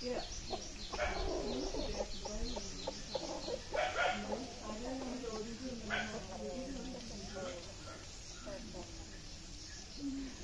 Yeah.